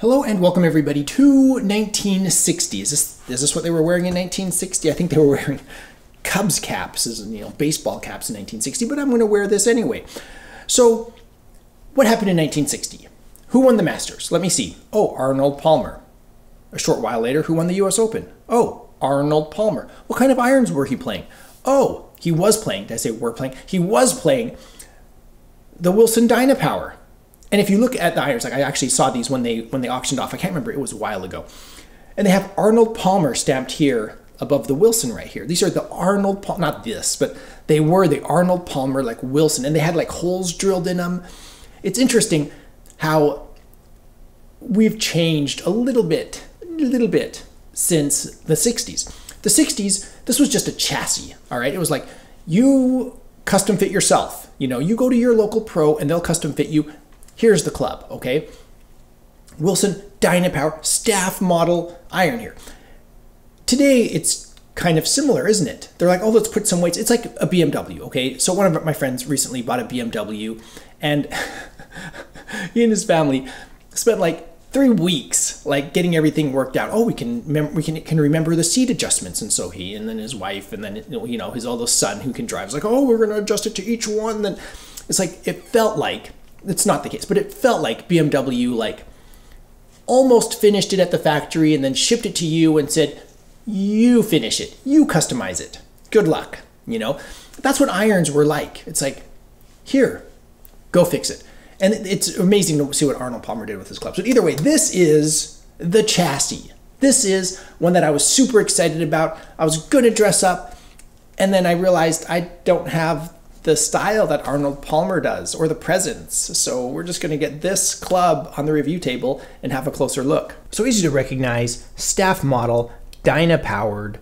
Hello and welcome everybody to 1960. Is this is this what they were wearing in 1960? I think they were wearing Cubs caps, as you know, baseball caps in 1960. But I'm going to wear this anyway. So, what happened in 1960? Who won the Masters? Let me see. Oh, Arnold Palmer. A short while later, who won the U.S. Open? Oh, Arnold Palmer. What kind of irons were he playing? Oh, he was playing. Did I say were playing? He was playing the Wilson Dynapower. And if you look at the irons, like I actually saw these when they when they auctioned off. I can't remember; it was a while ago. And they have Arnold Palmer stamped here above the Wilson right here. These are the Arnold Palmer, not this, but they were the Arnold Palmer like Wilson, and they had like holes drilled in them. It's interesting how we've changed a little bit, a little bit since the 60s. The 60s, this was just a chassis, all right? It was like you custom fit yourself. You know, you go to your local pro and they'll custom fit you. Here's the club, okay? Wilson Dynapower staff model iron here. Today, it's kind of similar, isn't it? They're like, oh, let's put some weights. It's like a BMW, okay? So one of my friends recently bought a BMW, and he and his family spent like three weeks like getting everything worked out. Oh, we can we can can remember the seat adjustments, and so he and then his wife and then you know his oldest son who can drive is like, oh, we're gonna adjust it to each one. Then it's like it felt like it's not the case, but it felt like BMW like almost finished it at the factory and then shipped it to you and said, you finish it, you customize it. Good luck. You know, that's what irons were like. It's like, here, go fix it. And it's amazing to see what Arnold Palmer did with his clubs. But either way, this is the chassis. This is one that I was super excited about. I was going to dress up, and then I realized I don't have the style that Arnold Palmer does or the presence. So we're just going to get this club on the review table and have a closer look. So easy to recognize, staff model, Dyna powered,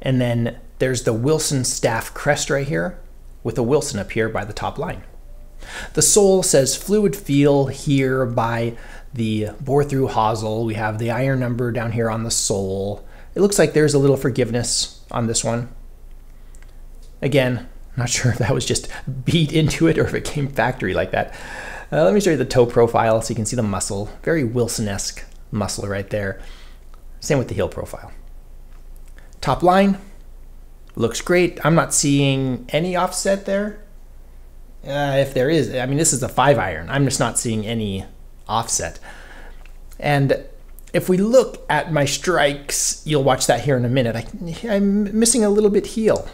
and then there's the Wilson staff crest right here with a Wilson up here by the top line. The sole says fluid feel here by the bore through hosel. We have the iron number down here on the sole. It looks like there's a little forgiveness on this one. Again, not sure if that was just beat into it or if it came factory like that. Uh, let me show you the toe profile so you can see the muscle. Very Wilson-esque muscle right there. Same with the heel profile. Top line looks great. I'm not seeing any offset there. Uh, if there is, I mean, this is a five iron. I'm just not seeing any offset. And if we look at my strikes, you'll watch that here in a minute. I, I'm missing a little bit heel,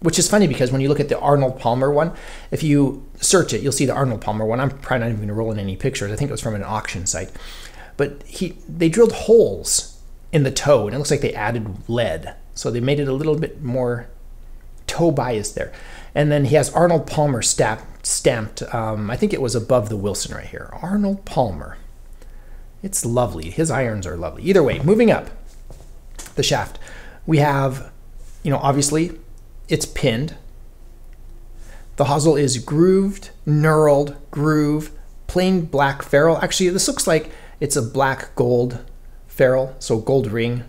which is funny because when you look at the Arnold Palmer one, if you search it, you'll see the Arnold Palmer one. I'm probably not even going to roll in any pictures. I think it was from an auction site. But he, they drilled holes in the toe, and it looks like they added lead. So they made it a little bit more toe biased there. And then he has Arnold Palmer stamped. stamped um, I think it was above the Wilson right here. Arnold Palmer. It's lovely. His irons are lovely. Either way, moving up the shaft, we have, you know, obviously it's pinned. The hosel is grooved, knurled, groove, plain black ferrule. Actually, this looks like it's a black gold ferrule, so gold ring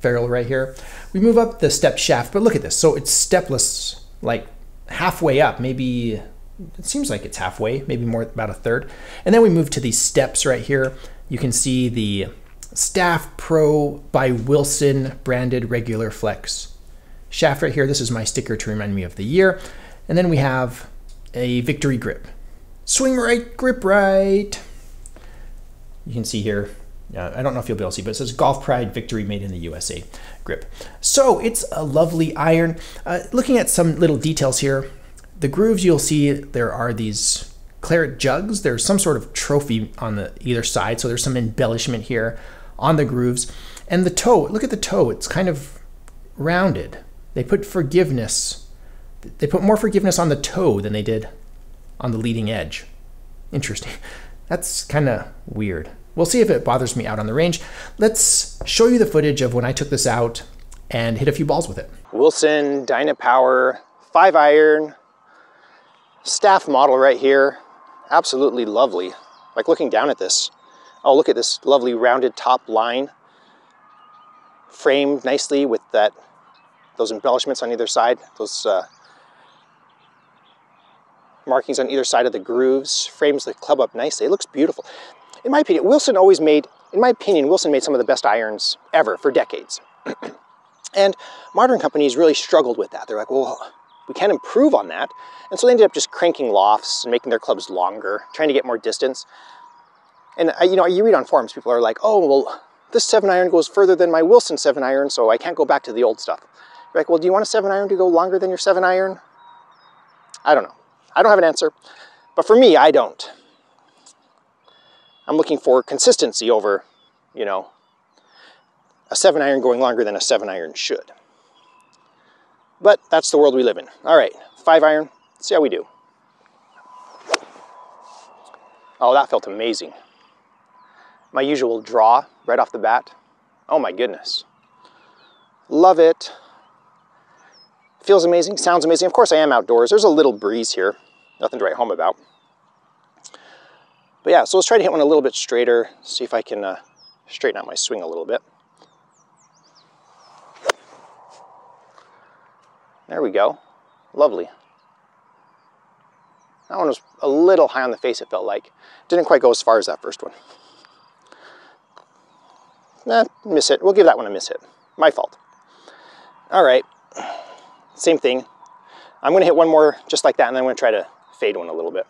ferrule right here. We move up the step shaft, but look at this. So it's stepless, like halfway up, maybe it seems like it's halfway, maybe more about a third. And then we move to these steps right here. You can see the Staff Pro by Wilson branded regular flex shaft right here. This is my sticker to remind me of the year. And then we have a victory grip. Swing right, grip right. You can see here, uh, I don't know if you'll be able to see, but it says Golf Pride Victory Made in the USA grip. So it's a lovely iron. Uh, looking at some little details here, the grooves you'll see there are these claret jugs. There's some sort of trophy on the either side, so there's some embellishment here on the grooves. And the toe, look at the toe, it's kind of rounded. They put forgiveness, they put more forgiveness on the toe than they did on the leading edge. Interesting. That's kind of weird. We'll see if it bothers me out on the range. Let's show you the footage of when I took this out and hit a few balls with it. Wilson Dynapower 5 iron staff model right here. Absolutely lovely. Like looking down at this. Oh, look at this lovely rounded top line. Framed nicely with that those embellishments on either side, those uh, markings on either side of the grooves, frames the club up nicely. It looks beautiful. in my opinion, Wilson always made, in my opinion, Wilson made some of the best irons ever for decades. and modern companies really struggled with that. They're like, well, we can't improve on that. And so they ended up just cranking lofts and making their clubs longer, trying to get more distance. And you know, you read on forums, people are like, oh, well, this seven iron goes further than my Wilson seven iron, so I can't go back to the old stuff. Like, well, do you want a seven iron to go longer than your seven iron? I don't know. I don't have an answer. But for me, I don't. I'm looking for consistency over, you know, a seven iron going longer than a seven iron should. But that's the world we live in. All right, five iron, see how we do. Oh, that felt amazing. My usual draw right off the bat. Oh my goodness. Love it. Feels amazing, sounds amazing. Of course I am outdoors. There's a little breeze here. Nothing to write home about. But yeah, so let's try to hit one a little bit straighter, see if I can uh, straighten out my swing a little bit. There we go. Lovely. That one was a little high on the face, it felt like. Didn't quite go as far as that first one. Nah, miss it. We'll give that one a miss hit. My fault. All right. Same thing. I'm going to hit one more just like that, and then I'm going to try to fade one a little bit.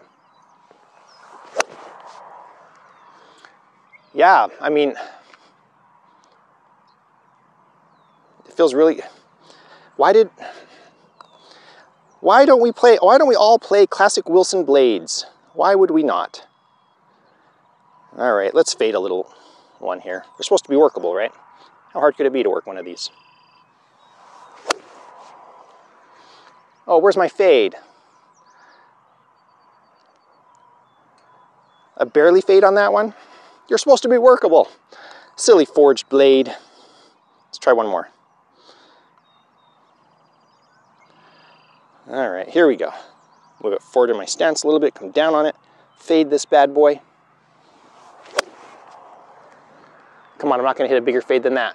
Yeah, I mean, it feels really. Why did why don't we play, why don't we all play classic Wilson blades? Why would we not? All right, let's fade a little one here. They're supposed to be workable, right? How hard could it be to work one of these? Oh, where's my fade? A barely fade on that one? You're supposed to be workable. Silly forged blade. Let's try one more. All right, here we go. Move it forward in my stance a little bit, come down on it, fade this bad boy. Come on, I'm not gonna hit a bigger fade than that.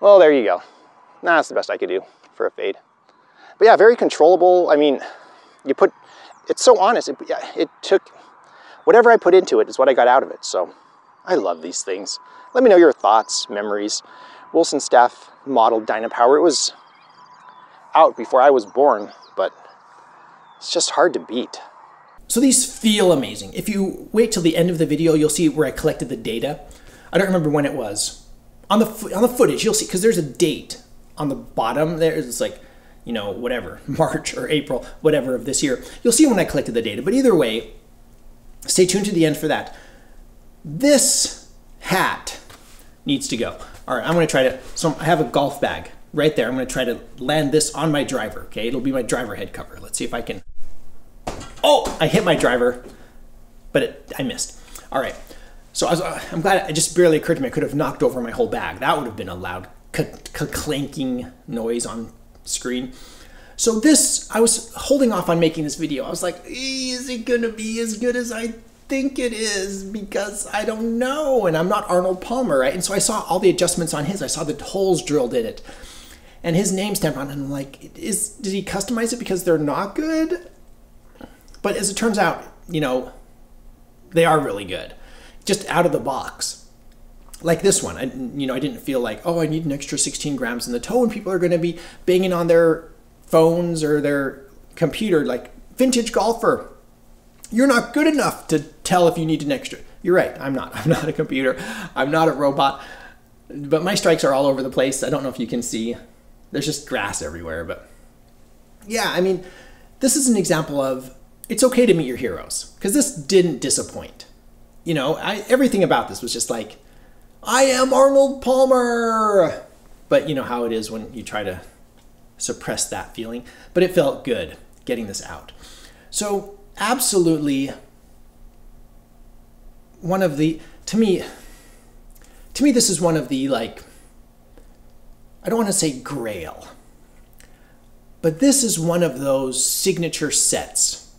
Well, there you go. That's the best I could do for a fade. But yeah, very controllable. I mean, you put, it's so honest. It, it took, whatever I put into it is what I got out of it. So I love these things. Let me know your thoughts, memories. Wilson Staff modeled Dynapower. It was out before I was born, but it's just hard to beat. So these feel amazing. If you wait till the end of the video, you'll see where I collected the data. I don't remember when it was. On the on the footage, you'll see because there's a date on the bottom there. It's like, you know, whatever, March or April, whatever of this year. You'll see when I collected the data. But either way, stay tuned to the end for that. This hat needs to go. All right, I'm going to try to. So I have a golf bag right there. I'm going to try to land this on my driver. Okay, it'll be my driver head cover. Let's see if I can. Oh, I hit my driver, but it, I missed. All right. So I was, uh, I'm glad it just barely occurred to me I could have knocked over my whole bag. That would have been a loud clanking noise on screen. So this, I was holding off on making this video. I was like, is it gonna be as good as I think it is because I don't know and I'm not Arnold Palmer, right? And so I saw all the adjustments on his. I saw the holes drilled in it and his name stamped on it. And I'm like, is did he customize it because they're not good? But as it turns out, you know, they are really good, just out of the box. Like this one, I, you know, I didn't feel like, oh, I need an extra 16 grams in the toe, and people are going to be banging on their phones or their computer like vintage golfer. You're not good enough to tell if you need an extra. You're right. I'm not. I'm not a computer. I'm not a robot. But my strikes are all over the place. I don't know if you can see there's just grass everywhere. But yeah, I mean, this is an example of it's okay to meet your heroes because this didn't disappoint. You know, I, everything about this was just like, I am Arnold Palmer. But you know how it is when you try to suppress that feeling. But it felt good getting this out. So, absolutely, one of the, to me, to me, this is one of the like I don't want to say grail, but this is one of those signature sets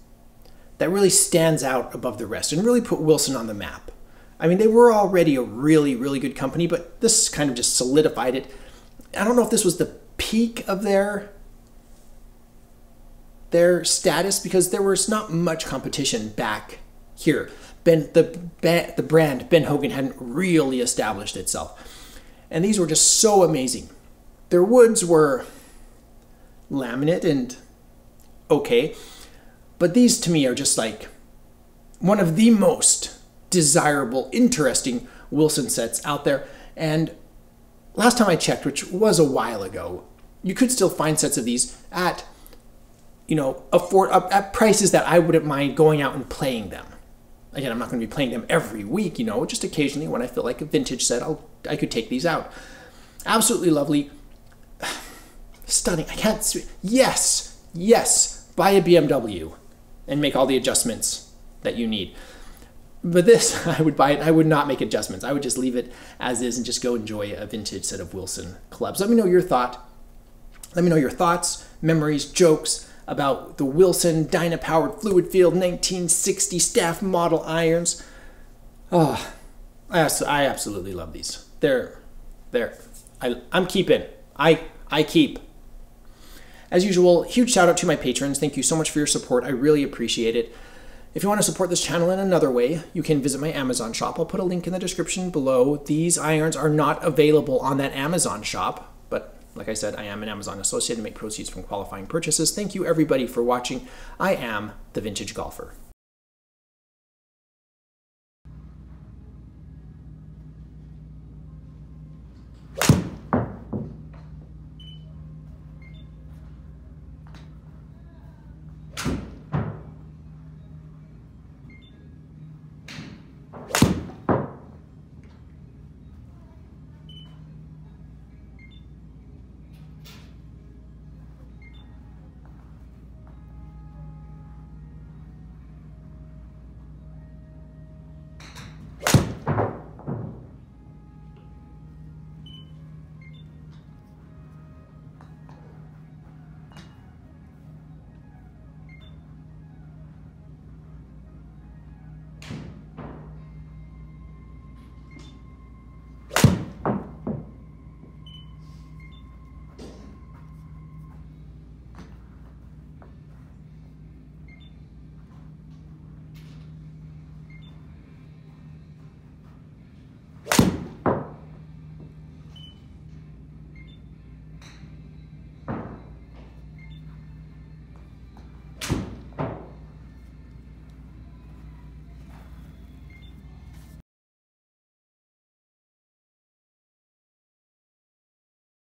that really stands out above the rest and really put Wilson on the map. I mean, they were already a really, really good company, but this kind of just solidified it. I don't know if this was the peak of their their status because there was not much competition back here. Ben, the, the brand Ben Hogan hadn't really established itself. And these were just so amazing. Their woods were laminate and okay, but these to me are just like one of the most desirable, interesting Wilson sets out there. And last time I checked, which was a while ago, you could still find sets of these at you know afford uh, at prices that I wouldn't mind going out and playing them. Again, I'm not going to be playing them every week, you know, just occasionally when I feel like a vintage set, I'll I could take these out. Absolutely lovely, stunning. I can't. Yes, yes. Buy a BMW and make all the adjustments that you need. But this, I would buy it. I would not make adjustments. I would just leave it as is and just go enjoy a vintage set of Wilson clubs. Let me know your thought. Let me know your thoughts, memories, jokes about the Wilson Dyna-powered Fluid Feel 1960 staff model irons. Oh, I, I absolutely love these. They're, they're, I, I'm keeping. I, I keep. As usual, huge shout out to my patrons. Thank you so much for your support. I really appreciate it. If you want to support this channel in another way, you can visit my Amazon shop. I'll put a link in the description below. These irons are not available on that Amazon shop, but like I said, I am an Amazon associate and make proceeds from qualifying purchases. Thank you everybody for watching. I am the Vintage Golfer. you